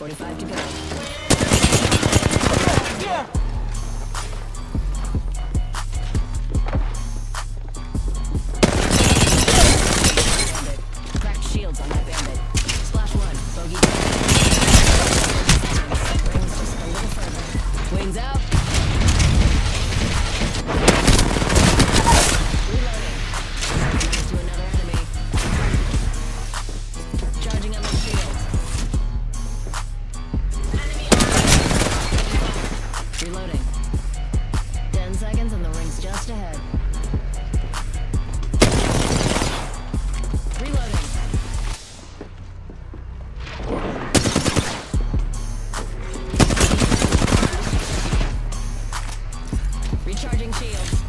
Forty-five to go. Yeah. Crack shields on that bandit. Splash one, bogey. shield.